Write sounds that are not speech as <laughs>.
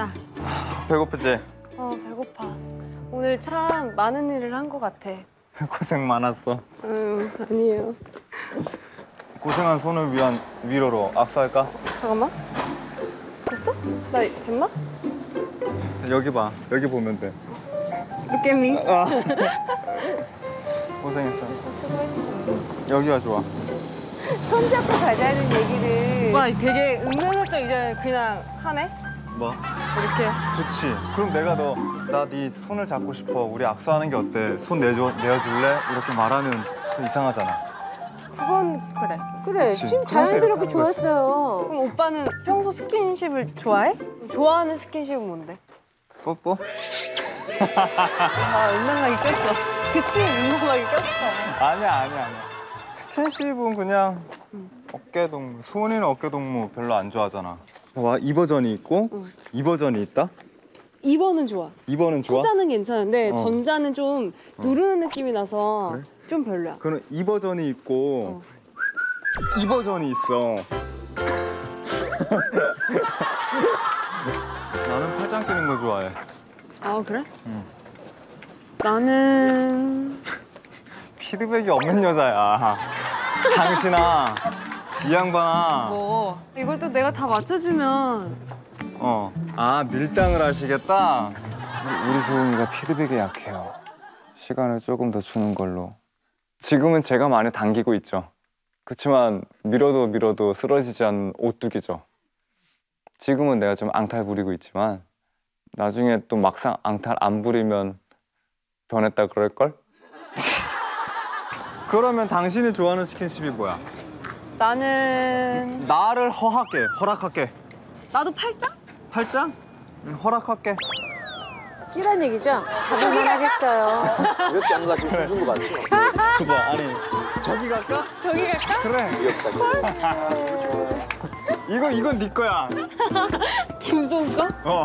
가자. 배고프지? 어 배고파. 오늘 참 많은 일을 한 것 같아. <laughs> 고생 많았어. 음 아니에요. 고생한 손을 위한 위로로 악수할까? 잠깐만. 됐어? 나 됐나? 여기 봐. 여기 보면 돼. 루깨미. 아. <laughs> 고생했어. 됐어 수고했어. 여기가 좋아. 손잡고 가자는 얘기를 와 되게 은근슬쩍 이제 그냥 하네. 뭐? 이렇게. 좋지. 그럼 내가 너 나 네 손을 잡고 싶어. 우리 악수하는 게 어때? 손 내줘 내어줄래? 이렇게 말하면 좀 이상하잖아. 그건 그래. 그래 그치. 지금 자연스럽게. 좋았어요. 그럼 오빠는 평소 스킨십을 좋아해? 좋아하는 스킨십은 뭔데? 뽀뽀? 아 은남하게 꼈어. 그치 은남하게 꼈어. 아니야 아니야 아니야. 스킨십은 그냥 어깨 동무. 소은이는 어깨 동무 별로 안 좋아하잖아. 와, 이 버전이 있고 응. 이 버전이 있다? 2번은 좋아. 2번은 좋아? 후자는 괜찮은데 어. 전자는 좀 누르는 느낌이 나서 그래? 좀 별로야. 그럼 이 버전이 있고 어. 이 버전이 있어. <laughs> 나는 팔짱 끼는 거 좋아해. 아 그래? 응. 나는 <laughs> 피드백이 없는 여자야. 당신아, 이 양반아. 뭐 이걸 또 내가 다 맞춰주면 어. 아, 밀당을 하시겠다? 우리- 소은이가 피드백이 약해요. 시간을 조금 더 주는 걸로. 지금은 제가 많이 당기고 있죠. 그렇지만 밀어도 밀어도 쓰러지지 않는 오뚜기죠. 지금은 내가 좀 앙탈 부리고 있지만 나중에 또 막상 앙탈 안 부리면 변했다 그럴걸? 그러면 당신이 좋아하는 스킨십이 뭐야? 나는 나를 허할게, 허락할게. 나도 팔짱? 팔짱? 응, 허락할게. 끼란 얘기죠? 잡을만 하겠어요. 이렇게 안 가 지금 공준 거 맞죠? 그봐 아니 저기 갈까? 저기 갈까? 그래 귀엽다. 이거 이건 네 거야 김송 거? 어